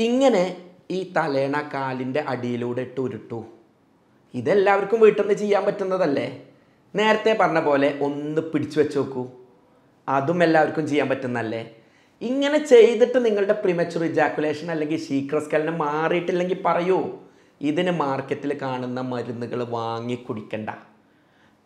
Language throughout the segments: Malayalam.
ഇങ്ങനെ ഈ തലേണ കാലിന്റെ അടിയിലൂടെ ഇട്ട് ഉരുട്ടു. ഇതെല്ലാവർക്കും വീട്ടിൽ നിന്ന് ചെയ്യാൻ പറ്റുന്നതല്ലേ? നേരത്തെ പറഞ്ഞ പോലെ ഒന്ന് പിടിച്ചു വെച്ച് നോക്കൂ. അതും എല്ലാവർക്കും ചെയ്യാൻ പറ്റുന്നതല്ലേ? ഇങ്ങനെ ചെയ്തിട്ട് നിങ്ങളുടെ പ്രിമച്ചുർ ഇജാക്കുലേഷൻ അല്ലെങ്കിൽ ശീക്രസ്കലനം മാറിയിട്ടില്ലെങ്കിൽ പറയൂ. ഇതിന് മാർക്കറ്റിൽ കാണുന്ന മരുന്നുകൾ വാങ്ങി കുടിക്കണ്ട.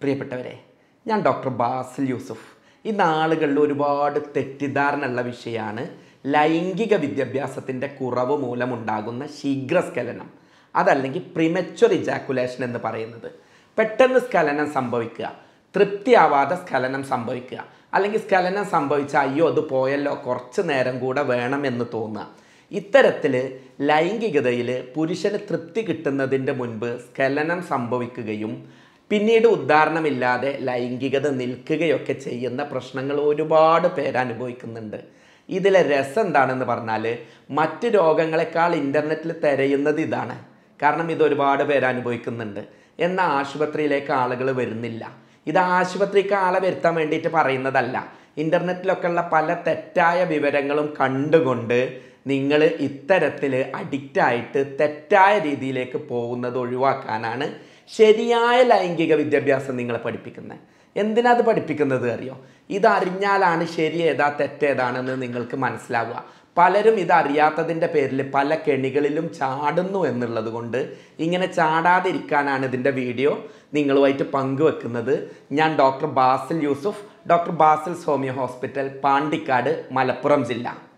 പ്രിയപ്പെട്ടവരെ ഞാൻ ഡോക്ടർ ബാസിൽ യൂസുഫ്. ഈ ആളുകളിൽ ഒരുപാട് തെറ്റിദ്ധാരണ ഉള്ള വിഷയമാണ് ലൈംഗിക വിദ്യാഭ്യാസത്തിന്റെ കുറവ് മൂലമുണ്ടാകുന്ന ശീഘ്രസ്ഖലനം അതല്ലെങ്കിൽ പ്രിമച്വർ ഇജാക്കുലേഷൻ എന്ന് പറയുന്നത്. പെട്ടെന്ന് സ്ഖലനം സംഭവിക്കുക തൃപ്തിയാവാതെ സ്ഖലനം സംഭവിക്കുക അല്ലെങ്കിൽ സ്ഖലനം സംഭവിച്ച അയ്യോ അത് പോയല്ലോ കുറച്ച് നേരം കൂടെ എന്ന് തോന്നുക. ഇത്തരത്തിൽ ലൈംഗികതയിൽ പുരുഷന് തൃപ്തി കിട്ടുന്നതിന്റെ മുൻപ് സ്ഖലനം സംഭവിക്കുകയും പിന്നീട് ഉദ്ധാരണമില്ലാതെ ലൈംഗികത നിൽക്കുകയൊക്കെ ചെയ്യുന്ന പ്രശ്നങ്ങൾ ഒരുപാട് പേര് അനുഭവിക്കുന്നുണ്ട്. ഇതിലെ രസം എന്താണെന്ന് പറഞ്ഞാൽ മറ്റ് രോഗങ്ങളെക്കാൾ ഇന്റർനെറ്റിൽ തിരയുന്നത് ഇതാണ്. കാരണം ഇത് ഒരുപാട് പേര് അനുഭവിക്കുന്നുണ്ട്. എന്നാൽ ആശുപത്രിയിലേക്ക് ആളുകൾ വരുന്നില്ല. ഇത് ആശുപത്രിക്ക് ആളെ വരുത്താൻ വേണ്ടിയിട്ട് പറയുന്നതല്ല. ഇന്റർനെറ്റിലൊക്കെ ഉള്ള പല തെറ്റായ വിവരങ്ങളും കണ്ടുകൊണ്ട് നിങ്ങൾ ഇത്തരത്തിൽ അഡിക്റ്റായിട്ട് തെറ്റായ രീതിയിലേക്ക് പോകുന്നത് ഒഴിവാക്കാനാണ് ശരിയായ ലൈംഗിക വിദ്യാഭ്യാസം നിങ്ങളെ പഠിപ്പിക്കുന്നത്. എന്തിനാ അത് പഠിപ്പിക്കുന്നത് അറിയോ? ഇതറിഞ്ഞാലാണ് ശരി ഏതാ തെറ്റേതാണെന്ന് നിങ്ങൾക്ക് മനസ്സിലാവുക. പലരും ഇതറിയാത്തതിന്റെ പേരിൽ പല കെണികളിലും ചാടുന്നു എന്നുള്ളത് കൊണ്ട് ഇങ്ങനെ ചാടാതിരിക്കാനാണ് ഇതിന്റെ വീഡിയോ. നിങ്ങളുമായിട്ട് പങ്കുവെക്കുന്നത് ഞാൻ ഡോക്ടർ ബാസിൽ യൂസുഫ്. ഡോക്ടർ ബാസിൽ സോമിയ ഹോസ്പിറ്റൽ പാണ്ടിക്കാട് മലപ്പുറം ജില്ല.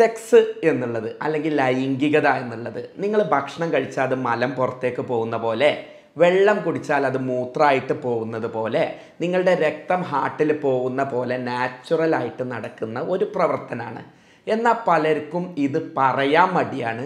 സെക്സ് എന്നുള്ളത് അല്ലെങ്കിൽ ലൈംഗികത എന്നുള്ളത്. നിങ്ങൾ ഭക്ഷണം കഴിച്ചാൽ അത് മലം പുറത്തേക്ക് പോകുന്ന പോലെ വെള്ളം കുടിച്ചാൽ അത് മൂത്രമായിട്ട് പോകുന്നത് പോലെ നിങ്ങളുടെ രക്തം ഹാർട്ടിൽ പോകുന്ന പോലെ നാച്ചുറലായിട്ട് നടക്കുന്ന ഒരു പ്രവർത്തനമാണ്. എന്നാൽ പലർക്കും ഇത് പറയാൻ മടിയാണ്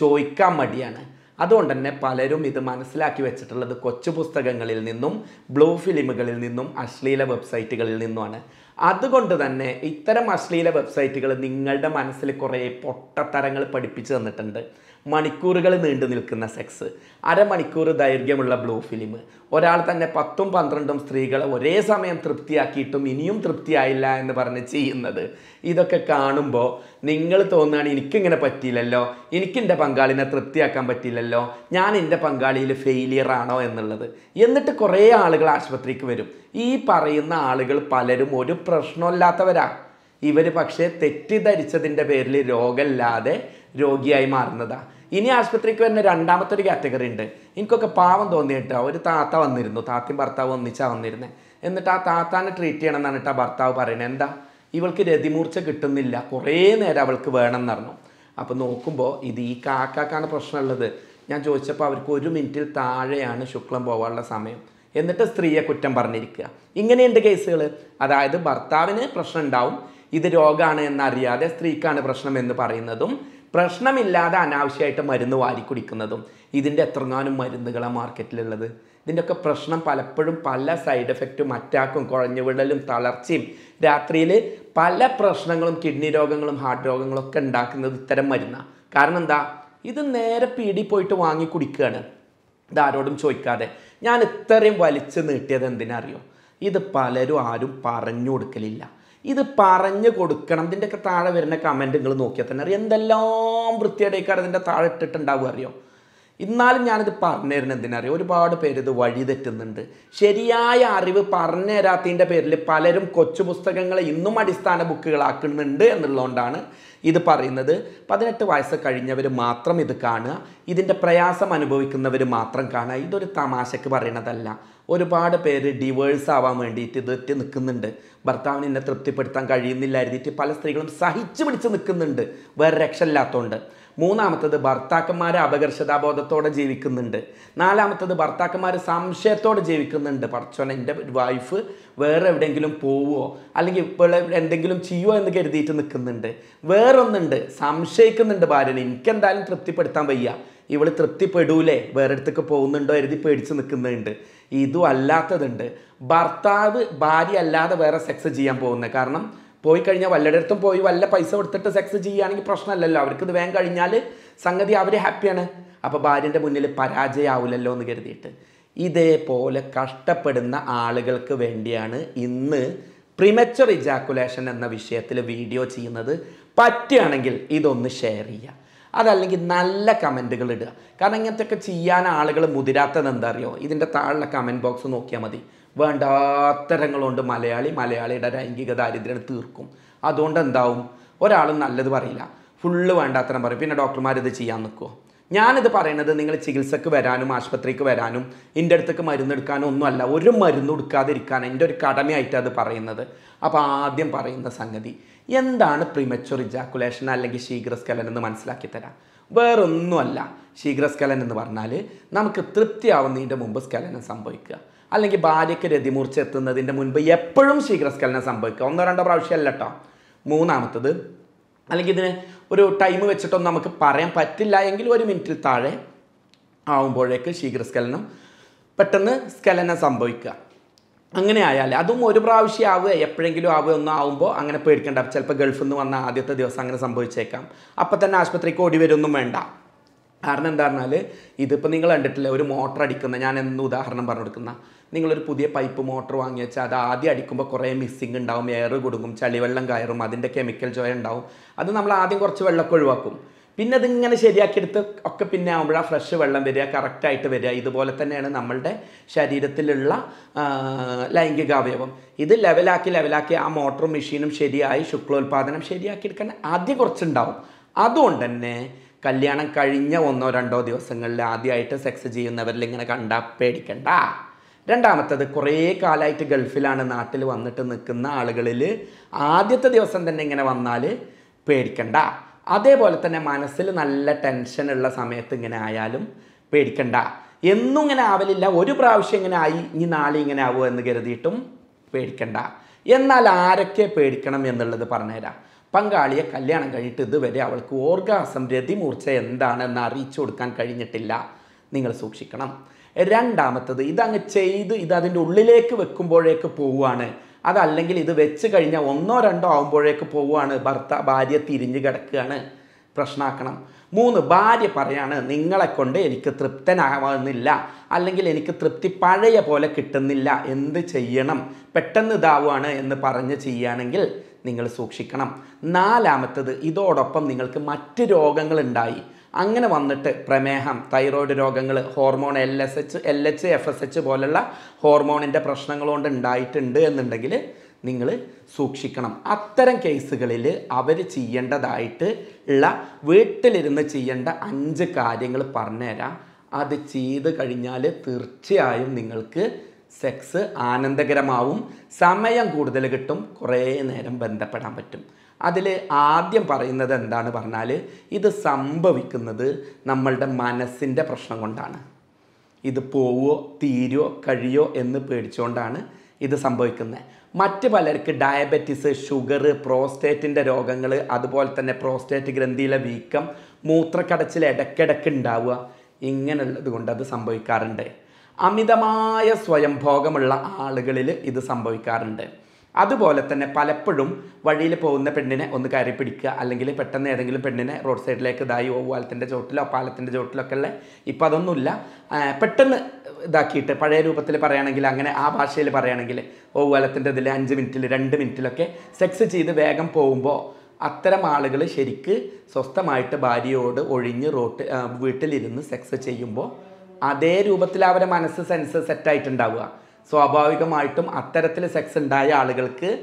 ചോദിക്കാൻ മടിയാണ്. അതുകൊണ്ട് തന്നെ പലരും ഇത് മനസ്സിലാക്കി വെച്ചിട്ടുള്ളത് കൊച്ചു പുസ്തകങ്ങളിൽ നിന്നും ബ്ലൂ ഫിലിമുകളിൽ നിന്നും അശ്ലീല വെബ്സൈറ്റുകളിൽ നിന്നുമാണ്. അതുകൊണ്ട് തന്നെ ഇത്തരം അശ്ലീല വെബ്സൈറ്റുകൾ നിങ്ങളുടെ മനസ്സിൽ കുറേ പൊട്ടത്തരങ്ങൾ പഠിപ്പിച്ചു തന്നിട്ടുണ്ട്. മണിക്കൂറുകൾ നീണ്ടു നിൽക്കുന്ന സെക്സ്. അരമണിക്കൂർ ദൈർഘ്യമുള്ള ബ്ലൂ ഫിലിം. ഒരാൾ തന്നെ പത്തും പന്ത്രണ്ടും സ്ത്രീകളെ ഒരേ സമയം തൃപ്തിയാക്കിയിട്ടും ഇനിയും തൃപ്തിയായില്ല എന്ന് പറഞ്ഞ് ചെയ്യുന്നത്. ഇതൊക്കെ കാണുമ്പോൾ നിങ്ങൾ തോന്നുകയാണ് എനിക്കിങ്ങനെ പറ്റിയില്ലല്ലോ? എനിക്ക് എന്റെ പങ്കാളിനെ തൃപ്തിയാക്കാൻ പറ്റിയില്ലല്ലോ? ഞാൻ എന്റെ പങ്കാളിയിൽ ഫെയിലിയർ ആണോ എന്നുള്ളത്. എന്നിട്ട് കുറേ ആളുകൾ ആശുപത്രിക്ക് വരും. ഈ പറയുന്ന ആളുകൾ പലരും ഒരു പ്രശ്നമില്ലാത്തവരാ. ഇവർ പക്ഷേ തെറ്റിദ്ധരിച്ചതിന്റെ പേരിൽ രോഗമില്ലാതെ രോഗിയായി മാറുന്നതാ. ഇനി ആശുപത്രിക്ക് വരുന്ന രണ്ടാമത്തെ ഒരു കാറ്റഗറി ഉണ്ട്. എനിക്കൊക്കെ പാവം തോന്നിയിട്ട്. ഒരു താത്ത വന്നിരുന്നു. താത്തയും ഭർത്താവും ഒന്നിച്ചാ വന്നിരുന്നത് എന്നിട്ട് ആ താത്താനെ ട്രീറ്റ് ചെയ്യണം എന്നാണ് ആ ഭർത്താവ് പറയുന്നത് എന്താ? ഇവൾക്ക് രതിമൂർച്ച കിട്ടുന്നില്ല. കുറേ നേരം അവൾക്ക് വേണം എന്നറിഞ്ഞു അപ്പോൾ നോക്കുമ്പോൾ ഇത് ഈ കാക്കാക്കാണ് പ്രശ്നമുള്ളത്. ഞാൻ ചോദിച്ചപ്പോൾ അവർക്ക് ഒരു മിനിറ്റിൽ താഴെയാണ് ശുക്ലം പോകാനുള്ള സമയം. എന്നിട്ട് സ്ത്രീയെ കുറ്റം പറഞ്ഞിരിക്കുക. ഇങ്ങനെയുണ്ട് കേസുകൾ അതായത് ഭർത്താവിന് പ്രശ്നം ഉണ്ടാവും. ഇത് രോഗമാണ് എന്നറിയാതെ സ്ത്രീക്കാണ് പ്രശ്നം എന്ന് പറയുന്നതും പ്രശ്നമില്ലാതെ അനാവശ്യമായിട്ട് മരുന്ന് വാരി കുടിക്കുന്നതും ഇതിന്റെ എത്രങ്ങാനും മരുന്നുകളാണ് മാർക്കറ്റിലുള്ളത്. ഇതിന്റെയൊക്കെ പ്രശ്നം പലപ്പോഴും പല സൈഡ് എഫക്റ്റും അറ്റാക്കും കുഴഞ്ഞു കുഴഞ്ഞുവിടലും തളർച്ചയും രാത്രിയിൽ പല പ്രശ്നങ്ങളും കിഡ്നി രോഗങ്ങളും ഹാർട്ട് രോഗങ്ങളും ഒക്കെ ഉണ്ടാക്കുന്നത് ഇത്തരം മരുന്നാണ് കാരണം എന്താ? ഇത് നേരെ പീടി പോയിട്ട് വാങ്ങി കുടിക്കുകയാണ് ഇതാരോടും ചോദിക്കാതെ. ഞാൻ ഇത്രയും വലിച്ചു നീട്ടിയത് എന്തിനറിയോ? ഇത് പലരും ആരും പറഞ്ഞു കൊടുക്കലില്ല. ഇത് പറഞ്ഞു കൊടുക്കണം. ഇതിന്റെയൊക്കെ താഴെ വരുന്ന കമന്റ് നിങ്ങൾ നോക്കിയാൽ തന്നെ അറിയാം. എന്തെല്ലാം വൃത്തിയുടെയൊക്കെ ഇതിന്റെ താഴെ ഇട്ടിട്ടുണ്ടാവുക അറിയോ? എന്നാലും ഞാനിത് പറഞ്ഞു എന്തിനറിയാം ഒരുപാട് പേര് ഇത് വഴിതെറ്റുന്നുണ്ട് ശരിയായ അറിവ് പറഞ്ഞു തരാത്തതിന്റെ പേരിൽ പലരും കൊച്ചു പുസ്തകങ്ങളെ ഇന്നും അടിസ്ഥാന ബുക്കുകളാക്കുന്നുണ്ട് എന്നുള്ളതുകൊണ്ടാണ് ഇത് പറയുന്നത്. പതിനെട്ട് വയസ്സ് കഴിഞ്ഞവർ മാത്രം ഇത് കാണുക. ഇതിന്റെ പ്രയാസം അനുഭവിക്കുന്നവർ മാത്രം കാണുക. ഇതൊരു തമാശക്ക് പറയണതല്ല. ഒരുപാട് പേര് ഡിവേഴ്സ് ആവാൻ വേണ്ടിയിട്ട് ഇത് എത്തി നിൽക്കുന്നുണ്ട്. ഭർത്താവിന് എന്നെ തൃപ്തിപ്പെടുത്താൻ കഴിയുന്നില്ല പല സ്ത്രീകളും സഹിച്ചു പിടിച്ച് നിൽക്കുന്നുണ്ട്. വേറെ രക്ഷയില്ലാത്തതുകൊണ്ട്. മൂന്നാമത്തത് ഭർത്താക്കന്മാർ അപകർഷതാബോധത്തോടെ ജീവിക്കുന്നുണ്ട്. നാലാമത്തത് ഭർത്താക്കന്മാർ സംശയത്തോടെ ജീവിക്കുന്നുണ്ട്. പറച്ചോനെ എന്റെ വൈഫ് വേറെ എവിടെയെങ്കിലും പോവുമോ അല്ലെങ്കിൽ ഇപ്പോൾ എന്തെങ്കിലും ചെയ്യുമോ എന്ന് കരുതിയിട്ട് നിൽക്കുന്നുണ്ട്. വേറൊന്നുണ്ട്. സംശയിക്കുന്നുണ്ട് ഭാര്യനെ. എനിക്കെന്തായാലും തൃപ്തിപ്പെടുത്താൻ വയ്യ. ഇവൾ തൃപ്തിപ്പെടൂലേ? വേറെ അടുത്തേക്ക് പോകുന്നുണ്ടോ എഴുതി പേടിച്ച് നിൽക്കുന്നുണ്ട്. ഇതും അല്ലാത്തതുണ്ട്. ഭർത്താവ് ഭാര്യ അല്ലാതെ വേറെ സെക്സ് ചെയ്യാൻ പോകുന്നത്. കാരണം പോയി കഴിഞ്ഞാൽ വല്ലയിടത്തും പോയി വല്ല പൈസ കൊടുത്തിട്ട് സെക്സ് ചെയ്യുകയാണെങ്കിൽ പ്രശ്നമല്ലല്ലോ. അവർക്ക് ഇത് വേഗം കഴിഞ്ഞാൽ സംഗതി അവർ ഹാപ്പിയാണ് അപ്പോൾ ഭാര്യന്റെ മുന്നിൽ പരാജയമാവില്ലല്ലോ എന്ന് കരുതിയിട്ട്. ഇതേപോലെ കഷ്ടപ്പെടുന്ന ആളുകൾക്ക് വേണ്ടിയാണ് ഇന്ന് പ്രിമച്ചർ ഇജാക്കുലേഷൻ എന്ന വിഷയത്തിൽ വീഡിയോ ചെയ്യുന്നത്. പറ്റുകയാണെങ്കിൽ ഇതൊന്ന് ഷെയർ ചെയ്യുക. അതല്ലെങ്കിൽ നല്ല കമന്റുകൾ ഇടുക. കാരണം ഇങ്ങനത്തെയൊക്കെ ചെയ്യാൻ ആളുകൾ മുതിരാത്തത് എന്താ അറിയോ? ഇതിന്റെ താഴെ കമന്റ് ബോക്സ് നോക്കിയാൽ മതി. വേണ്ടാത്തരങ്ങൾ കൊണ്ട് മലയാളി. മലയാളിയുടെ ലൈംഗിക ദാരിദ്ര്യം തീർക്കും. അതുകൊണ്ട് എന്താവും? ഒരാൾ നല്ലത് പറയില്ല. ഫുള്ള് വേണ്ടാത്തരം പറയും. പിന്നെ ഡോക്ടർമാർ ഇത് ചെയ്യാൻ നിൽക്കുമോ ഞാനിത് പറയുന്നത് നിങ്ങൾ ചികിത്സക്ക് വരാനും ആശുപത്രിക്ക് വരാനും എന്റെ അടുത്തേക്ക് മരുന്ന് എടുക്കാനും ഒന്നുമല്ല ഒരു മരുന്ന് കൊടുക്കാതിരിക്കാൻ എന്റെ ഒരു കടമയായിട്ട് അത് പറയുന്നത്. അപ്പോൾ ആദ്യം പറയുന്ന സംഗതി എന്താണ് പ്രിമച്ചുർ ഇജാക്കുലേഷൻ അല്ലെങ്കിൽ ശീഘ്രസ്കലൻ എന്ന് മനസ്സിലാക്കി തരാം. വേറൊന്നുമല്ല ശീഘ്രസ്കലൻ എന്ന് പറഞ്ഞാൽ നമുക്ക് തൃപ്തിയാവുന്നതിന്റെ മുമ്പ് സ്കലനം സംഭവിക്കുക. അല്ലെങ്കിൽ ഭാര്യയ്ക്ക് രതിമൂർച്ച എത്തുന്നതിന്റെ മുൻപ് എപ്പോഴും ശീഘ്രസ്ഖലനം സംഭവിക്കുക. ഒന്നോ രണ്ടോ പ്രാവശ്യം അല്ല കേട്ടോ മൂന്നാമത്തത് അല്ലെങ്കിൽ ഇതിന് ഒരു ടൈം വെച്ചിട്ടൊന്നും നമുക്ക് പറയാൻ പറ്റില്ല എങ്കിൽ ഒരു മിനിറ്റിൽ താഴെ ആവുമ്പോഴേക്ക് ശീഘ്രസ്ഖലനം പെട്ടെന്ന് സ്ഖലനം സംഭവിക്കുക. അങ്ങനെ ആയാൽ അതും ഒരു പ്രാവശ്യം ആവുക എപ്പോഴെങ്കിലും ആവുക ഒന്നും ആവുമ്പോൾ അങ്ങനെ പേടിക്കേണ്ട. ചിലപ്പോൾ ഗൾഫിൽ നിന്ന് വന്ന ആദ്യത്തെ ദിവസം അങ്ങനെ സംഭവിച്ചേക്കാം. അപ്പം തന്നെ ആശുപത്രിക്ക് ഓടി വരുമൊന്നും വേണ്ട. കാരണം എന്താ പറഞ്ഞാൽ ഇതിപ്പോൾ നിങ്ങൾ കണ്ടിട്ടില്ല ഒരു മോട്ടർ അടിക്കുന്ന ഞാൻ എന്ന് ഉദാഹരണം പറഞ്ഞു കൊടുക്കുന്ന നിങ്ങളൊരു പുതിയ പൈപ്പ് മോട്ടർ വാങ്ങി വെച്ചാൽ അത് ആദ്യം അടിക്കുമ്പോൾ കുറേ മിസ്സിങ് ഉണ്ടാവും എയർ കൊടുക്കും ചളിവെള്ളം കയറും അതിന്റെ കെമിക്കൽ ചോയ ഉണ്ടാവും. അത് നമ്മൾ ആദ്യം കുറച്ച് വെള്ളമൊക്കെ ഒഴിവാക്കും. പിന്നെ അതിങ്ങനെ ശരിയാക്കിയെടുത്ത് ഒക്കെ പിന്നെ ആകുമ്പോഴാണ് ഫ്രഷ് വെള്ളം വരിക കറക്റ്റായിട്ട് വരിക. ഇതുപോലെ തന്നെയാണ് നമ്മളുടെ ശരീരത്തിലുള്ള ലൈംഗിക അവയവം. ഇത് ലെവലാക്കി ലെവലാക്കി ആ മോട്ടറും മെഷീനും ശരിയായി ശുക്ലോൽപാദനം ശരിയാക്കിയെടുക്കാൻ ആദ്യം കുറച്ചുണ്ടാവും. അതുകൊണ്ട് തന്നെ കല്യാണം കഴിഞ്ഞ ഒന്നോ രണ്ടോ ദിവസങ്ങളിൽ ആദ്യമായിട്ട് സെക്സ് ചെയ്യുന്നവരിൽ ഇങ്ങനെ കണ്ടാ പേടിക്കണ്ട. രണ്ടാമത്തത് കുറേ കാലമായിട്ട് ഗൾഫിലാണ് നാട്ടിൽ വന്നിട്ട് നിൽക്കുന്ന ആളുകളിൽ ആദ്യത്തെ ദിവസം തന്നെ ഇങ്ങനെ വന്നാൽ പേടിക്കണ്ട. അതേപോലെ തന്നെ മനസ്സിൽ നല്ല ടെൻഷനുള്ള സമയത്ത് ഇങ്ങനെ ആയാലും പേടിക്കണ്ട. എന്നും ഇങ്ങനെ ആവലില്ല. ഒരു പ്രാവശ്യം ഇങ്ങനെ ആയി ഇനി നാളെ ഇങ്ങനെ ആവുമോ എന്ന് കരുതിയിട്ടും പേടിക്കണ്ട. എന്നാൽ ആരൊക്കെ പേടിക്കണം എന്നുള്ളത് പറഞ്ഞുതരാം. പങ്കാളിയെ കല്യാണം കഴിഞ്ഞിട്ട് ഇതുവരെ അവൾക്ക് ഓർഗാസം രതിമൂർച്ച എന്താണെന്ന് അറിയിച്ചു കൊടുക്കാൻ കഴിഞ്ഞിട്ടില്ല. നിങ്ങൾ സൂക്ഷിക്കണം. രണ്ടാമത്തത് ഇതങ്ങ് ചെയ്ത് ഇത് അതിന്റെ ഉള്ളിലേക്ക് വെക്കുമ്പോഴേക്ക് പോവുകയാണ്. അതല്ലെങ്കിൽ ഇത് വെച്ച് കഴിഞ്ഞാൽ ഒന്നോ രണ്ടോ ആകുമ്പോഴേക്ക് പോവുകയാണ്. ഭർത്ത ഭാര്യ തിരിഞ്ഞ് കിടക്കുകയാണ്. പ്രശ്നമാക്കണം മൂന്ന് ഭാര്യ പറയാണ് നിങ്ങളെ കൊണ്ട് എനിക്ക് തൃപ്തനാവുന്നില്ല അല്ലെങ്കിൽ എനിക്ക് തൃപ്തി പഴയ പോലെ കിട്ടുന്നില്ല. എന്ത് ചെയ്യണം? പെട്ടെന്ന് ഇതാവുകയാണ് എന്ന് പറഞ്ഞ് ചെയ്യുകയാണെങ്കിൽ നിങ്ങൾ സൂക്ഷിക്കണം. നാലാമത്തത് ഇതോടൊപ്പം നിങ്ങൾക്ക് മറ്റ് രോഗങ്ങളുണ്ടായി. അങ്ങനെ വന്നിട്ട് പ്രമേഹം തൈറോയ്ഡ് രോഗങ്ങൾ hormone L S H L H F S H പോലുള്ള ഹോർമോണിന്റെ പ്രശ്നങ്ങൾ കൊണ്ട് ഉണ്ടായിട്ടുണ്ട് എന്നുണ്ടെങ്കിൽ നിങ്ങൾ സൂക്ഷിക്കണം. അത്തരം കേസുകളിൽ അവർ ചെയ്യേണ്ടതായിട്ട് ഉള്ള വീട്ടിലിരുന്ന് ചെയ്യേണ്ട അഞ്ച് കാര്യങ്ങൾ പറഞ്ഞുതരാം. അത് ചെയ്ത് കഴിഞ്ഞാൽ തീർച്ചയായും നിങ്ങൾക്ക് സെക്സ് ആനന്ദകരമാവും സമയം കൂടുതൽ കിട്ടും കുറേ നേരം ബന്ധപ്പെടാൻ പറ്റും. അതിൽ ആദ്യം പറയുന്നത് എന്താണ് പറഞ്ഞാൽ ഇത് സംഭവിക്കുന്നത് നമ്മളുടെ മനസ്സിന്റെ പ്രശ്നം കൊണ്ടാണ്. ഇത് പോവോ തീരോ കഴിയോ എന്ന് പേടിച്ചുകൊണ്ടാണ് ഇത് സംഭവിക്കുന്നത്. മറ്റ് പലർക്ക് ഡയബറ്റിസ് ഷുഗർ പ്രോസ്റ്റേറ്റിന്റെ രോഗങ്ങൾ അതുപോലെ തന്നെ പ്രോസ്റ്റേറ്റ് ഗ്രന്ഥിയിലെ വീക്കം മൂത്രക്കടച്ചിൽ ഇടയ്ക്കിടയ്ക്ക് ഉണ്ടാവുക ഇങ്ങനെയുള്ളത് കൊണ്ട് അത് സംഭവിക്കാറുണ്ട്. അമിതമായ സ്വയംഭോഗമുള്ള ആളുകളിൽ ഇത് സംഭവിക്കാറുണ്ട്. അതുപോലെ തന്നെ പലപ്പോഴും വഴിയിൽ പോകുന്ന പെണ്ണിനെ ഒന്ന് കയറി പിടിക്കുക അല്ലെങ്കിൽ പെട്ടെന്ന് ഏതെങ്കിലും പെണ്ണിനെ റോഡ് സൈഡിലേക്ക് ഇതായി ഓവാലത്തിന്റെ ചോട്ടിലോ പാലത്തിന്റെ ചോട്ടിലൊക്കെ ഉള്ള ഇപ്പം അതൊന്നുമില്ല. പെട്ടെന്ന് ഇതാക്കിയിട്ട് പഴയ രൂപത്തിൽ പറയുകയാണെങ്കിൽ അങ്ങനെ ആ ഭാഷയിൽ പറയുകയാണെങ്കിൽ ഓവാലത്തിന്റെ ഇതിൽ അഞ്ച് മിനിറ്റിൽ രണ്ട് മിനിറ്റിലൊക്കെ സെക്സ് ചെയ്ത് വേഗം പോകുമ്പോൾ അത്തരം ആളുകൾ ശരിക്ക് സ്വസ്ഥമായിട്ട് ഭാര്യയോട് ഒഴിഞ്ഞ് റോട്ട് വീട്ടിലിരുന്ന് സെക്സ് ചെയ്യുമ്പോൾ അതേ രൂപത്തിൽ അവരെ മനസ്സ് സെൻസ് സെറ്റായിട്ടുണ്ടാവുക സ്വാഭാവികമായിട്ടും അത്തരത്തിൽ സെക്സ് ഉണ്ടായ ആളുകൾക്ക്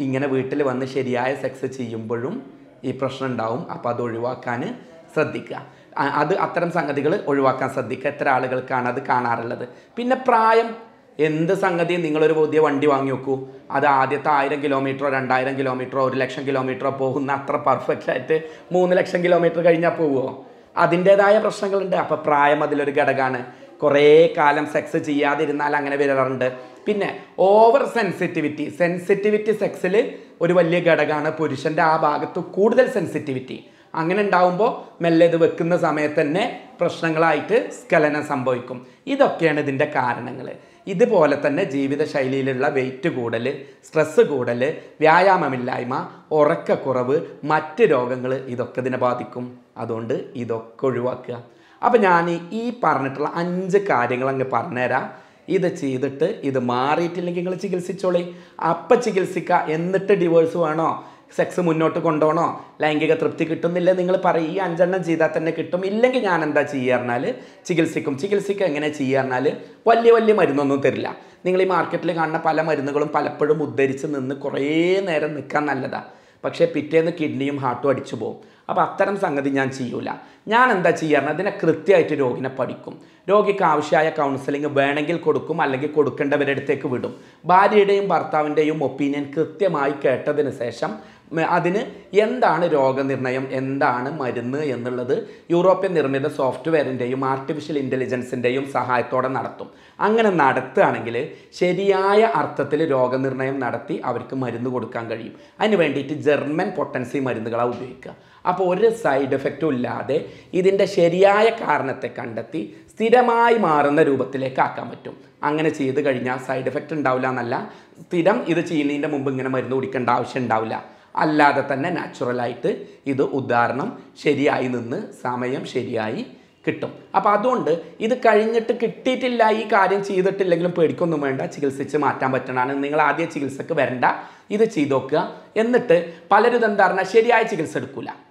ഇങ്ങനെ വീട്ടിൽ വന്ന് ശരിയായ സെക്സ് ചെയ്യുമ്പോഴും ഈ പ്രശ്നം ഉണ്ടാവും. അപ്പോൾ അത് ഒഴിവാക്കാൻ ശ്രദ്ധിക്കുക. അത് അത്തരം സംഗതികൾ ഒഴിവാക്കാൻ ശ്രദ്ധിക്കുക. എത്ര ആളുകൾക്കാണ് അത് കാണാറുള്ളത്. പിന്നെ പ്രായം. എന്ത് സംഗതിയും നിങ്ങളൊരു പുതിയ വണ്ടി വാങ്ങി വെക്കൂ. അത് ആദ്യത്തെ ആയിരം കിലോമീറ്ററോ രണ്ടായിരം കിലോമീറ്ററോ ഒരു ലക്ഷം കിലോമീറ്ററോ പോകുന്ന അത്ര പെർഫെക്റ്റ് ആയിട്ട് മൂന്ന് ലക്ഷം കിലോമീറ്റർ കഴിഞ്ഞാൽ പോവുമോ അതിന്റേതായ പ്രശ്നങ്ങളുണ്ട്. അപ്പോൾ പ്രായം അതിലൊരു ഘടകമാണ്. കുറേ കാലം സെക്സ് ചെയ്യാതിരുന്നാൽ അങ്ങനെ വരാറുണ്ട്. പിന്നെ ഓവർ സെൻസിറ്റിവിറ്റി സെൻസിറ്റിവിറ്റി സെക്സിൽ ഒരു വലിയ ഘടകമാണ് പുരുഷന്റെ ആ ഭാഗത്ത് കൂടുതൽ സെൻസിറ്റിവിറ്റി അങ്ങനെ ഉണ്ടാവുമ്പോൾ മെല്ലെ ഇത് വെക്കുന്ന സമയത്ത് തന്നെ പ്രശ്നങ്ങളായിട്ട് സ്ഖലനം സംഭവിക്കും. ഇതൊക്കെയാണ് ഇതിന്റെ കാരണങ്ങൾ ഇതുപോലെ തന്നെ ജീവിതശൈലിയിലുള്ള വെയിറ്റ് കൂടൽ സ്ട്രെസ്സ് കൂടൽ വ്യായാമമില്ലായ്മ ഉറക്കക്കുറവ് മറ്റ് രോഗങ്ങൾ ഇതൊക്കെ ഇതിനെ ബാധിക്കും. അതുകൊണ്ട് ഇതൊക്കെ ഒഴിവാക്കുക. അപ്പം ഞാൻ ഈ പറഞ്ഞിട്ടുള്ള അഞ്ച് കാര്യങ്ങൾ അങ്ങ് പറഞ്ഞുതരാം. ഇത് ചെയ്തിട്ട് ഇത് മാറിയിട്ടില്ലെങ്കിൽ നിങ്ങൾ ചികിത്സിച്ചോളി. അപ്പം ചികിത്സിക്കുക എന്നിട്ട് ഡിവോഴ്സ് വേണോ? സെക്സ് മുന്നോട്ട് കൊണ്ടുപോകണോ? ലൈംഗിക തൃപ്തി കിട്ടുന്നില്ല നിങ്ങൾ പറയും ഈ അഞ്ചെണ്ണം ചെയ്താൽ തന്നെ കിട്ടും. ഇല്ലെങ്കിൽ ഞാൻ എന്താ ചെയ്യാറിഞ്ഞാൽ ചികിത്സിക്കും. ചികിത്സിക്കുക എങ്ങനെ ചെയ്യാറിഞ്ഞാൽ വലിയ വലിയ മരുന്നൊന്നും തരില്ല. നിങ്ങൾ ഈ മാർക്കറ്റിൽ കാണുന്ന പല മരുന്നുകളും പലപ്പോഴും ഉദ്ധരിച്ച് നിന്ന് കുറേ നേരം നിൽക്കാൻ നല്ലതാണ് പക്ഷേ പിറ്റേന്ന് കിഡ്നിയും ഹാർട്ടും അടിച്ചു പോകും. അപ്പോൾ അത്തരം സംഗതി ഞാൻ ചെയ്യൂല. ഞാൻ എന്താ ചെയ്യാറ് അതിനെ കൃത്യമായിട്ട് രോഗിനെ പഠിക്കും. രോഗിക്ക് ആവശ്യമായ കൗൺസിലിംഗ് വേണമെങ്കിൽ കൊടുക്കും അല്ലെങ്കിൽ കൊടുക്കേണ്ടവരുടെ അടുത്തേക്ക് വിടും. ഭാര്യയുടെയും ഭർത്താവിന്റെയും ഒപ്പീനിയൻ കൃത്യമായി കേട്ടതിന് ശേഷം അതിന് എന്താണ് രോഗനിർണയം? എന്താണ് മരുന്ന് എന്നുള്ളത് യൂറോപ്യൻ നിർമ്മിത സോഫ്റ്റ്വെയറിന്റെയും ആർട്ടിഫിഷ്യൽ ഇന്റലിജൻസിന്റെയും സഹായത്തോടെ നടത്തും. അങ്ങനെ നടത്തുകയാണെങ്കിൽ ശരിയായ അർത്ഥത്തിൽ രോഗനിർണയം നടത്തി അവർക്ക് മരുന്ന് കൊടുക്കാൻ കഴിയും. അതിന് വേണ്ടിയിട്ട് ജർമ്മൻ പൊട്ടൻസി മരുന്നുകളാണ് ഉപയോഗിക്കുക. അപ്പോൾ ഒരു സൈഡ് എഫക്റ്റും ഇല്ലാതെ ഇതിന്റെ ശരിയായ കാരണത്തെ കണ്ടെത്തി സ്ഥിരമായി മാറുന്ന രൂപത്തിലേക്ക് ആക്കാൻ പറ്റും. അങ്ങനെ ചെയ്ത് കഴിഞ്ഞാൽ സൈഡ് എഫക്റ്റ് ഉണ്ടാവില്ല എന്നല്ല. സ്ഥിരം ഇത് ചെയ്യുന്നതിന്റെ മുമ്പ് ഇങ്ങനെ മരുന്ന് കുടിക്കേണ്ട ആവശ്യം ഉണ്ടാവില്ല. അല്ലാതെ തന്നെ നാച്ചുറലായിട്ട് ഇത് ഉദാഹരണം ശരിയായി നിന്ന് സമയം ശരിയായി കിട്ടും. അപ്പോൾ അതുകൊണ്ട് ഇത് കഴിഞ്ഞിട്ട് കിട്ടിയിട്ടില്ല ഈ കാര്യം ചെയ്തിട്ടില്ലെങ്കിലും പേടിക്കൊന്നും വേണ്ട ചികിത്സിച്ച് മാറ്റാൻ പറ്റണതാണ്. നിങ്ങൾ ആദ്യ ചികിത്സക്ക് വരണ്ട ഇത് ചെയ്തു നോക്കുക. എന്നിട്ട് പലരും എന്താ പറഞ്ഞാൽ ശരിയായ ചികിത്സ എടുക്കില്ല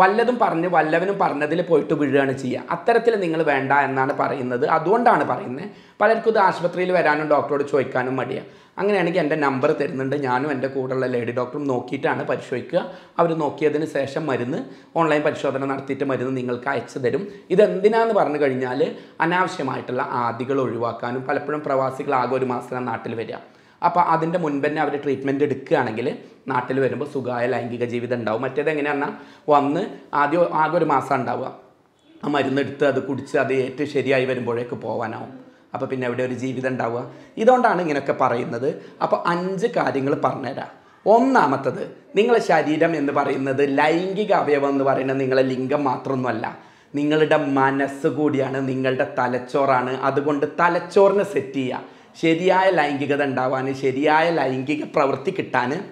വല്ലതും പറഞ്ഞ് വല്ലവനും പറഞ്ഞതിൽ പോയിട്ട് വീഴുകയാണ് ചെയ്യുക. അത്തരത്തിൽ നിങ്ങൾ വേണ്ട എന്നാണ് പറയുന്നത്. അതുകൊണ്ടാണ് പറയുന്നത്. പലർക്കും ഇത് ആശുപത്രിയിൽ വരാനും ഡോക്ടറോട് ചോദിക്കാനും മടിയാണ് അങ്ങനെയാണെങ്കിൽ എന്റെ നമ്പർ തരുന്നുണ്ട്. ഞാനും എന്റെ കൂടെയുള്ള ലേഡി ഡോക്ടറും നോക്കിയിട്ടാണ് പരിശോധിക്കുക. അവർ നോക്കിയതിന് ശേഷം മരുന്ന് ഓൺലൈൻ പരിശോധന നടത്തിയിട്ട് മരുന്ന് നിങ്ങൾക്ക് അയച്ചു തരും. ഇതെന്തിനാന്ന് പറഞ്ഞു കഴിഞ്ഞാൽ അനാവശ്യമായിട്ടുള്ള ആദികൾ ഒഴിവാക്കാനും പലപ്പോഴും പ്രവാസികൾ ആകെ ഒരു മാസത്തിലാണ് നാട്ടിൽ വരിക. അപ്പോൾ അതിന്റെ മുൻപ് തന്നെ അവർ ട്രീറ്റ്മെന്റ് എടുക്കുകയാണെങ്കിൽ നാട്ടിൽ വരുമ്പോൾ സുഖമായ ലൈംഗിക ജീവിതം ഉണ്ടാവും. മറ്റേത് എങ്ങനെയാണെന്നാൽ വന്ന് ആദ്യം ആകെ ഒരു മാസം ഉണ്ടാവുക. ആ മരുന്നെടുത്ത് അത് കുടിച്ച് അത് ഏറ്റ് ശരിയായി വരുമ്പോഴേക്ക് പോകാനാവും അപ്പോൾ പിന്നെ അവിടെ ഒരു ജീവിതം ഉണ്ടാവുക. ഇതുകൊണ്ടാണ് ഇങ്ങനെയൊക്കെ പറയുന്നത്. അപ്പോൾ അഞ്ച് കാര്യങ്ങൾ പറഞ്ഞുതരാം. ഒന്നാമത്തത് നിങ്ങളെ ശരീരം എന്ന് പറയുന്നത് ലൈംഗിക അവയവം എന്ന് പറയുന്നത് നിങ്ങളെ ലിംഗം മാത്രമൊന്നുമല്ല. നിങ്ങളുടെ മനസ്സ് കൂടിയാണ് നിങ്ങളുടെ തലച്ചോറാണ്. അതുകൊണ്ട് തലച്ചോറിനെ സെറ്റ് ചെയ്യുക. ശരിയായ ലൈംഗികത ഉണ്ടാവാൻ ശരിയായ ലൈംഗിക പ്രവൃത്തി കിട്ടാൻ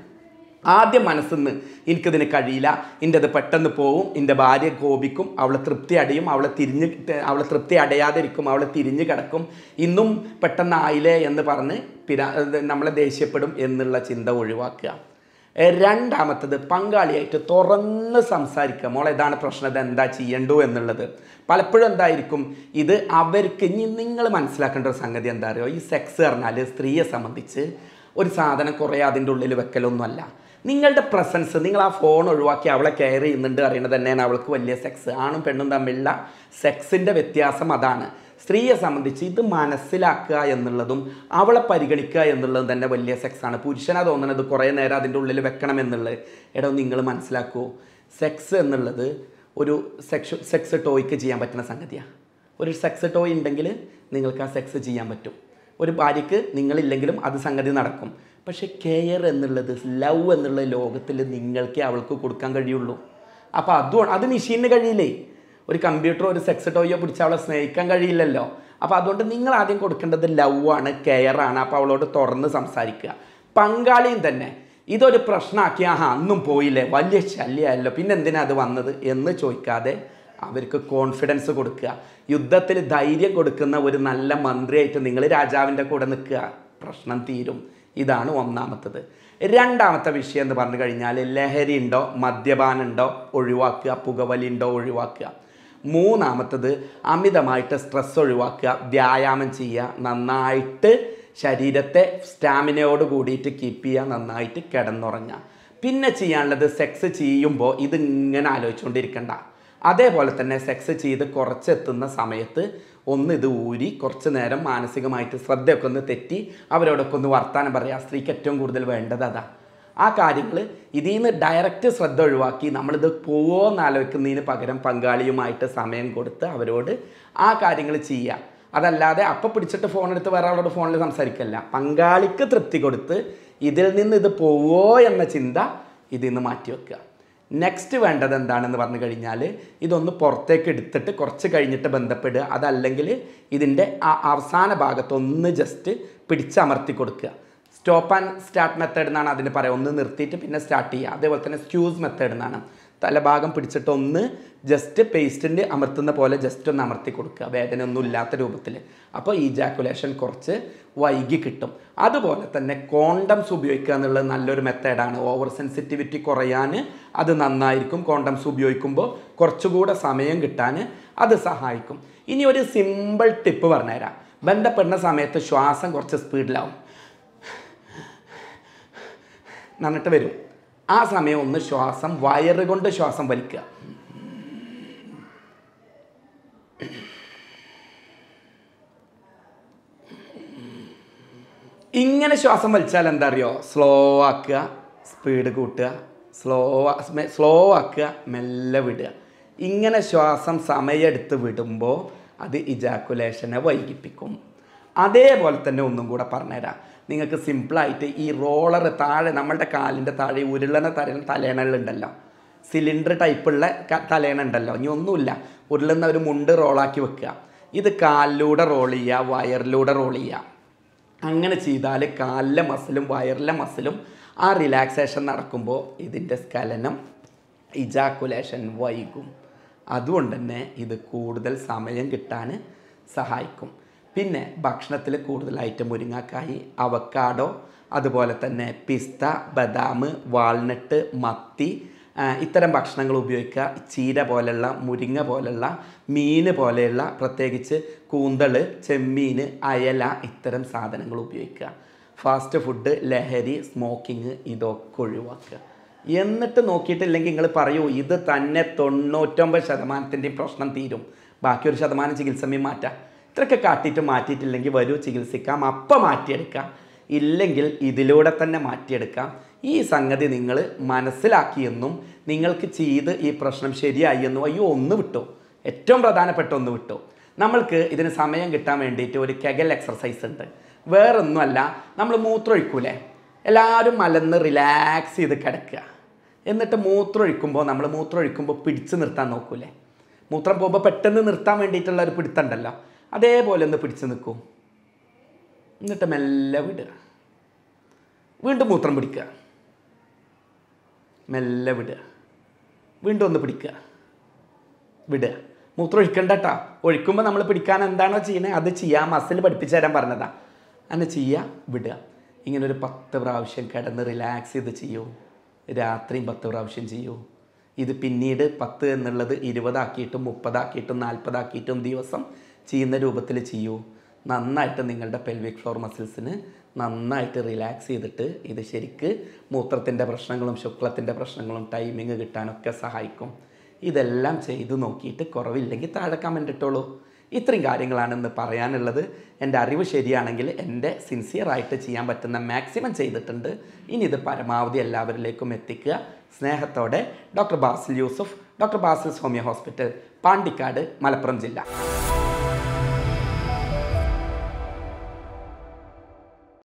ആദ്യം മനസ്സിന്ന് എനിക്കതിന് കഴിയില്ല. എന്റെ അത് പെട്ടെന്ന് പോവും. എന്റെ ഭാര്യ കോപിക്കും. അവളെ തൃപ്തി അടയും. അവളെ തിരിഞ്ഞ് അവളെ തൃപ്തി അടയാതിരിക്കും. അവളെ തിരിഞ്ഞ് കിടക്കും. ഇന്നും പെട്ടെന്ന് ആയില്ലേ എന്ന് പറഞ്ഞ് പിരാ നമ്മളെ ദേഷ്യപ്പെടും എന്നുള്ള ചിന്ത ഒഴിവാക്കുക. രണ്ടാമത്തത് പങ്കാളിയായിട്ട് തുറന്ന് സംസാരിക്കുക. മോളെ ഇതാണ് പ്രശ്നം. ഇത് എന്താ ചെയ്യണ്ടോ എന്നുള്ളത്. പലപ്പോഴും എന്തായിരിക്കും? ഇത് അവർക്ക് ഇനി നിങ്ങൾ മനസ്സിലാക്കേണ്ട ഒരു സംഗതി എന്താ അറിയോ? ഈ സെക്സ് പറഞ്ഞാൽ സ്ത്രീയെ സംബന്ധിച്ച് ഒരു സാധനം കുറേ അതിന്റെ ഉള്ളിൽ വെക്കലൊന്നുമല്ല. നിങ്ങളുടെ പ്രസൻസ് നിങ്ങൾ ആ ഫോൺ ഒഴിവാക്കി അവളെ കെയർ ചെയ്യുന്നുണ്ട് അറിയണത് തന്നെയാണ് അവൾക്ക് വലിയ സെക്സ് ആണും പെണ്ണും തമ്മിലുള്ള സെക്സിന്റെ വ്യത്യാസം അതാണ്. സ്ത്രീയെ സംബന്ധിച്ച് ഇത് മനസ്സിലാക്കുക എന്നുള്ളതും അവളെ പരിഗണിക്കുക എന്നുള്ളതും തന്നെ വലിയ സെക്സാണ് പുരുഷനാ തോന്നുന്നത് കുറേ നേരം അതിന്റെ ഉള്ളിൽ വെക്കണം എന്നുള്ളത് എടോ നിങ്ങൾ മനസ്സിലാക്കുമോ സെക്സ് എന്നുള്ളത് ഒരു സെക്ഷ സെക്സ് ടോയ്ക്ക് ചെയ്യാൻ പറ്റുന്ന സംഗതിയാണ് ഒരു സെക്സ് ടോയ് ഉണ്ടെങ്കിൽ നിങ്ങൾക്ക് ആ സെക്സ് ചെയ്യാൻ പറ്റും. ഒരു ഭാര്യയ്ക്ക് നിങ്ങളില്ലെങ്കിലും അത് സംഗതി നടക്കും. പക്ഷേ കെയർ എന്നുള്ളത് ലവ് എന്നുള്ള ലോകത്തിൽ നിങ്ങൾക്കേ അവൾക്ക് കൊടുക്കാൻ കഴിയുള്ളൂ. അപ്പോൾ അതുകൊണ്ട് അത് മെഷീനിന് കഴിയില്ലേ? ഒരു കമ്പ്യൂട്ടറോ ഒരു സെക്സ് ടോയോ പിടിച്ച് അവളെ സ്നേഹിക്കാൻ കഴിയില്ലല്ലോ. അപ്പോൾ അതുകൊണ്ട് നിങ്ങൾ ആദ്യം കൊടുക്കേണ്ടത് ലവ് ആണ് കെയർ ആണ്. അപ്പോൾ അവളോട് തുറന്ന് സംസാരിക്കുക. പങ്കാളിയും തന്നെ ഇതൊരു പ്രശ്നമാക്കി ആഹാ അന്നും പോയില്ലേ വലിയ ശല്യമായല്ലോ പിന്നെ എന്തിനാ അത് വന്നത്? എന്ന് ചോദിക്കാതെ അവർക്ക് കോൺഫിഡൻസ് കൊടുക്കുക. യുദ്ധത്തിൽ ധൈര്യം കൊടുക്കുന്ന ഒരു നല്ല മന്ത്രിയായിട്ട് നിങ്ങൾ രാജാവിന്റെ കൂടെ നിൽക്കുക. പ്രശ്നം തീരും. ഇതാണ് ഒന്നാമത്തത്. രണ്ടാമത്തെ വിഷയം എന്ന് പറഞ്ഞു കഴിഞ്ഞാൽ ലഹരി ഉണ്ടോ മദ്യപാനം ഉണ്ടോ ഒഴിവാക്കുക പുകവലി ഉണ്ടോ ഒഴിവാക്കുക. മൂന്നാമത്തത് അമിതമായിട്ട് സ്ട്രെസ് ഒഴിവാക്കുക വ്യായാമം ചെയ്യുക നന്നായിട്ട് ശരീരത്തെ സ്റ്റാമിനയോട് കൂടിയിട്ട് കീപ്പ് ചെയ്യുക നന്നായിട്ട് കിടന്നുറങ്ങുക. പിന്നെ ചെയ്യാനുള്ളത് സെക്സ് ചെയ്യുമ്പോൾ ഇതിങ്ങനെ ആലോചിച്ചുകൊണ്ടിരിക്കണ്ട. അതേപോലെ തന്നെ സെക്സ് ചെയ്ത് കുറച്ചെത്തുന്ന സമയത്ത് ഒന്ന് ഇത് ഊരി കുറച്ച് നേരം മാനസികമായിട്ട് ശ്രദ്ധയൊക്കെ ഒന്ന് തെറ്റി അവരോടൊക്കെ ഒന്ന് വർത്താനം പറയുക സ്ത്രീക്ക് ഏറ്റവും കൂടുതൽ വേണ്ടത് അതാ. ആ കാര്യങ്ങൾ ഇതിൽ നിന്ന് ഡയറക്റ്റ് ശ്രദ്ധ ഒഴിവാക്കി നമ്മളിത് പോവോ എന്നാലോചിക്കുന്നതിന് പകരം പങ്കാളിയുമായിട്ട് സമയം കൊടുത്ത് അവരോട് ആ കാര്യങ്ങൾ ചെയ്യുക അതല്ലാതെ അപ്പം പിടിച്ചിട്ട് ഫോൺ എടുത്ത് വേറെ ആളോട് ഫോണിൽ സംസാരിക്കല്ല. പങ്കാളിക്ക് തൃപ്തി കൊടുത്ത് ഇതിൽ നിന്ന് ഇത് പോവോ എന്ന ചിന്ത ഇതിൽ നിന്ന് മാറ്റി വെക്കുക. നെക്സ്റ്റ് വേണ്ടത് എന്താണെന്ന് പറഞ്ഞു കഴിഞ്ഞാൽ ഇതൊന്ന് പുറത്തേക്ക് എടുത്തിട്ട് കുറച്ച് കഴിഞ്ഞിട്ട് ബന്ധപ്പെടുക. അതല്ലെങ്കിൽ ഇതിന്റെ ആ അവസാന ഭാഗത്തൊന്ന് ജസ്റ്റ് പിടിച്ചമർത്തി കൊടുക്കുക. സ്റ്റോപ്പ് ആൻഡ് സ്റ്റാർട്ട് മെത്തേഡ് എന്നാണ് അതിന് പറയുക ഒന്ന് നിർത്തിയിട്ട് പിന്നെ സ്റ്റാർട്ട് ചെയ്യുക. അതേപോലെ തന്നെ സ്ക്യൂസ് മെത്തേഡ് എന്നാണ്. തലഭാഗം പിടിച്ചിട്ട് ഒന്ന് ജസ്റ്റ് പേസ്റ്റിന്റെ അമർത്തുന്ന പോലെ ജസ്റ്റ് ഒന്ന് അമർത്തി കൊടുക്കുക. വേദന ഒന്നും ഇല്ലാത്ത രൂപത്തിൽ. അപ്പോൾ ഈജാക്കുലേഷൻ കുറച്ച് വൈകി കിട്ടും. അതുപോലെ തന്നെ കോണ്ടംസ് ഉപയോഗിക്കുക എന്നുള്ളത് നല്ലൊരു മെത്തേഡാണ് ഓവർ സെൻസിറ്റിവിറ്റി കുറയാൻ അത് നന്നായിരിക്കും. കോണ്ടംസ് ഉപയോഗിക്കുമ്പോൾ കുറച്ചുകൂടെ സമയം കിട്ടാൻ അത് സഹായിക്കും. ഇനി ഒരു സിമ്പിൾ ടിപ്പ് പറഞ്ഞുതരാം. ബന്ധപ്പെടുന്ന സമയത്ത് ശ്വാസം കുറച്ച് സ്പീഡിലാവും നന്നിട്ട് വരും. ആ സമയം ഒന്ന് ശ്വാസം വയറ് കൊണ്ട് ശ്വാസം വലിക്കുക. ഇങ്ങനെ ശ്വാസം വലിച്ചാൽ എന്താ അറിയോ? സ്ലോ ആക്കുക സ്പീഡ് കൂട്ടുക. സ്ലോ സ്ലോ ആക്കുക മെല്ലെ വിടുക. ഇങ്ങനെ ശ്വാസം സമയമെടുത്ത് വിടുമ്പോൾ അത് ഇജാക്കുലേഷനെ വൈകിപ്പിക്കും. അതേപോലെ തന്നെ ഒന്നും കൂടെ പറഞ്ഞുതരാം. നിങ്ങൾക്ക് സിമ്പിളായിട്ട് ഈ റോളർ താഴെ നമ്മളുടെ കാലിന്റെ താഴെ ഉരുളണ തല തലേണലുണ്ടല്ലോ സിലിണ്ടർ ടൈപ്പുള്ള തലേണ ഉണ്ടല്ലോ ഇനി ഒന്നുമില്ല. ഉരുളുന്ന ഒരു മുണ്ട് റോളാക്കി വെക്കുക. ഇത് കാലിലൂടെ റോൾ ചെയ്യുക വയറിലൂടെ റോൾ ചെയ്യുക. അങ്ങനെ ചെയ്താൽ കാലിലെ മസിലും വയറിലെ മസിലും ആ റിലാക്സേഷൻ നടക്കുമ്പോൾ ഇതിന്റെ സ്കലനം ഇജാക്കുലേഷൻ വൈകും. അതുകൊണ്ട് തന്നെ ഇത് കൂടുതൽ സമയം കിട്ടാൻ സഹായിക്കും. പിന്നെ ഭക്ഷണത്തിൽ കൂടുതലായിട്ട് മുരിങ്ങക്കായി അവക്കാഡോ അതുപോലെ തന്നെ പിസ്ത ബദാം വാൾനട്ട് മത്തി ഇത്തരം ഭക്ഷണങ്ങൾ ഉപയോഗിക്കുക. ചീര പോലെയുള്ള മുരിങ്ങ പോലെയുള്ള മീൻ പോലെയുള്ള പ്രത്യേകിച്ച് കൂന്തൾ ചെമ്മീൻ അയല ഇത്തരം സാധനങ്ങൾ ഉപയോഗിക്കുക. ഫാസ്റ്റ് ഫുഡ് ലഹരി സ്മോക്കിങ് ഇതൊക്കെ ഒഴിവാക്കുക. എന്നിട്ട് നോക്കിയിട്ടില്ലെങ്കിൽ നിങ്ങൾ പറയൂ ഇത് തന്നെ തൊണ്ണൂറ്റൊമ്പത് ശതമാനത്തിന്റെയും പ്രശ്നം തീരും. ബാക്കി ഒരു ശതമാനം ചികിത്സമേ മാറ്റാം. ഇത്രയൊക്കെ കാട്ടിയിട്ട് മാറ്റിയിട്ടില്ലെങ്കിൽ വരൂ ചികിത്സിക്കാം അപ്പം മാറ്റിയെടുക്കാം. ഇല്ലെങ്കിൽ ഇതിലൂടെ തന്നെ മാറ്റിയെടുക്കാം. ഈ സംഗതി നിങ്ങൾ മനസ്സിലാക്കിയെന്നും നിങ്ങൾക്ക് ചെയ്ത് ഈ പ്രശ്നം ശരിയായി എന്നും അയ്യോ ഒന്ന് വിട്ടു. ഏറ്റവും പ്രധാനപ്പെട്ട ഒന്ന് വിട്ടു. നമ്മൾക്ക് ഇതിന് സമയം കിട്ടാൻ വേണ്ടിയിട്ട് ഒരു കെഗൽ എക്സർസൈസ് ഉണ്ട്. വേറൊന്നുമല്ല നമ്മൾ മൂത്രമൊഴിക്കൂലേ? എല്ലാവരും മലന്ന് റിലാക്സ് ചെയ്ത് കിടക്കുക. എന്നിട്ട് മൂത്രം ഒഴിക്കുമ്പോൾ നമ്മൾ മൂത്രം ഒഴിക്കുമ്പോൾ പിടിച്ച് നിർത്താൻ നോക്കൂലേ? മൂത്രം പോകുമ്പോൾ പെട്ടെന്ന് നിർത്താൻ വേണ്ടിയിട്ടുള്ള ഒരു പിടുത്തമുണ്ടല്ലോ അതേപോലെ ഒന്ന് പിടിച്ച് നിൽക്കൂ. എന്നിട്ട് മെല്ലെ വിടുക. വീണ്ടും മൂത്രം പിടിക്കുക. മെല്ലെ വിടുക. വീണ്ടും ഒന്ന് പിടിക്കുക. വിടുക. മൂത്രം ഒഴിക്കണ്ട കേട്ടോ ഒഴിക്കുമ്പോൾ നമ്മൾ പിടിക്കാൻ എന്താണോ ചെയ്യുന്നത് അത് ചെയ്യുക മസിൽ പഠിപ്പിച്ചു തരാൻ പറഞ്ഞതാ. അങ്ങനെ ചെയ്യുക വിടുക. ഇങ്ങനെ ഒരു പത്ത് പ്രാവശ്യം കിടന്ന് റിലാക്സ് ചെയ്ത് ചെയ്യൂ. രാത്രിയും പത്ത് പ്രാവശ്യം ചെയ്യൂ. ഇത് പിന്നീട് പത്ത് എന്നുള്ളത് ഇരുപതാക്കിയിട്ടും മുപ്പതാക്കിയിട്ടും നാൽപ്പതാക്കിയിട്ടും ദിവസം ചെയ്യുന്ന രൂപത്തിൽ ചെയ്യൂ. നന്നായിട്ട് നിങ്ങളുടെ പെൽവിക് ഫ്ലോർ മസിൽസിന് നന്നായിട്ട് റിലാക്സ് ചെയ്തിട്ട് ഇത് ശരിക്ക് മൂത്രത്തിന്റെ പ്രശ്നങ്ങളും ശുക്ലത്തിന്റെ പ്രശ്നങ്ങളും ടൈമിങ് കിട്ടാനൊക്കെ സഹായിക്കും. ഇതെല്ലാം ചെയ്തു നോക്കിയിട്ട് കുറവില്ലെങ്കിൽ താഴെ കമന്റ് ഇട്ടോളൂ. ഇത്രയും കാര്യങ്ങളാണെന്ന് പറയാനുള്ളത്. എന്റെ അറിവ് ശരിയാണെങ്കിൽ എന്റെ സിൻസിയറായിട്ട് ചെയ്യാൻ പറ്റുന്ന മാക്സിമം ചെയ്തിട്ടുണ്ട്. ഇനി ഇത് പരമാവധി എല്ലാവരിലേക്കും എത്തിക്കുക. സ്നേഹത്തോടെ doctor Basil Yusuf doctor Basil homeo hospital Pandikkad Malappuram ജില്ല.